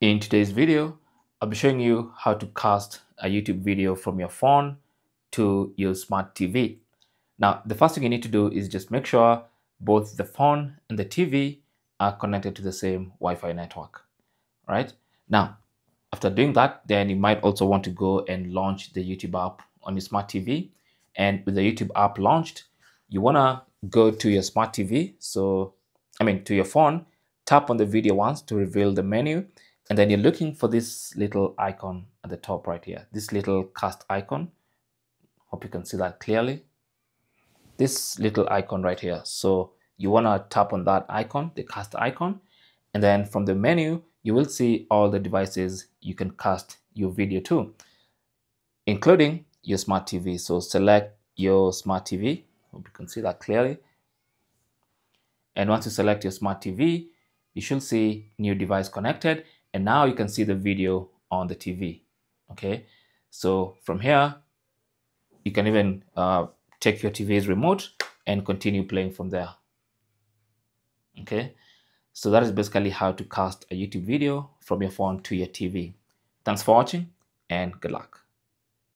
In today's video, I'll be showing you how to cast a YouTube video from your phone to your smart TV. Now, the first thing you need to do is just make sure both the phone and the TV are connected to the same Wi-Fi network, right? Now, after doing that, then you might also want to go and launch the YouTube app on your smart TV. And with the YouTube app launched, you want to go to your smart TV. So, I mean, to your phone, tap on the video once to reveal the menu. And then you're looking for this little icon at the top right here, this little cast icon. Hope you can see that clearly. This little icon right here. So you want to tap on that icon, the cast icon. And then from the menu, you will see all the devices you can cast your video to, including your smart TV. So select your smart TV. Hope you can see that clearly. And once you select your smart TV, you should see new device connected. And now you can see the video on the TV. Okay. So from here, you can even uh, take your TV's remote and continue playing from there. Okay. So that is basically how to cast a YouTube video from your phone to your TV. Thanks for watching and good luck.